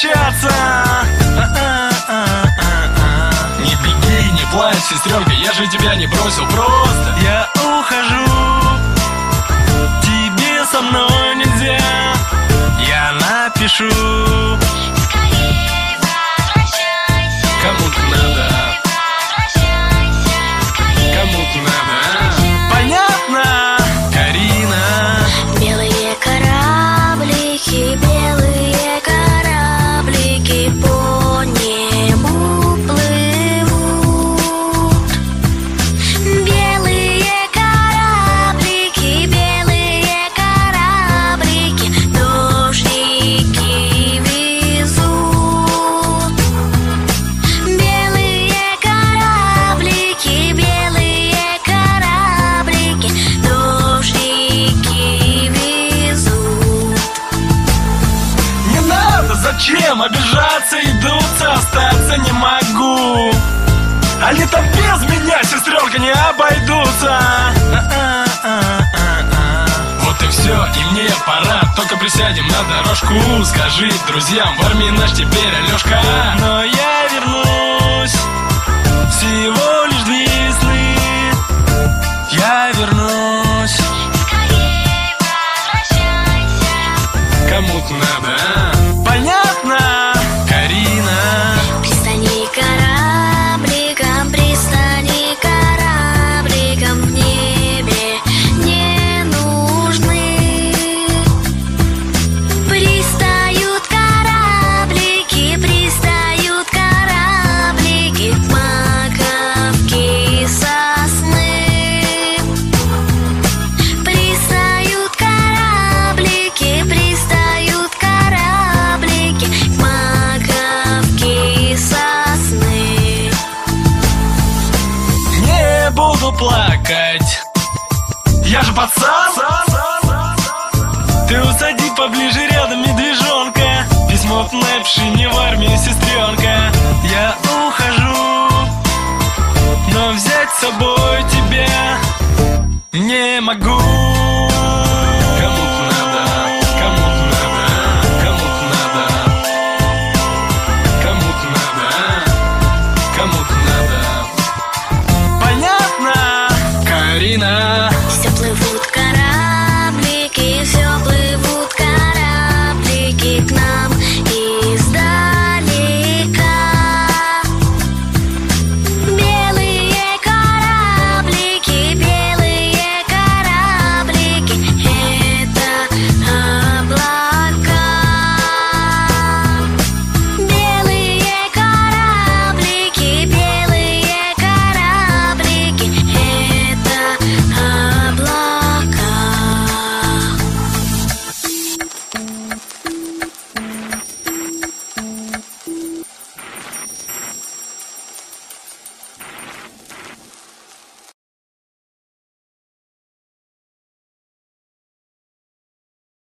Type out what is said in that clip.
прощаться. Не беги, не плачь, сестренка, я же тебя не бросил просто Я ухожу. Тебе со мной нельзя Я напишу зачем обижаться и дуться Остаться не могу. Они там без меня, сестренка, не обойдутся. Вот и все, и мне пора. Только присядем на дорожку. Скажи друзьям, в армии наш теперь Алешка Но я вернусь. Всего лишь две весны Я вернусь. Скорей возвращайся. Кому-то надо, а? Плакать. Я же пацан. Ты усади поближе рядом, медвежонка. Письмо от Нэпши, не в армии, сестренка. Я ухожу Но взять с собой тебя Не могу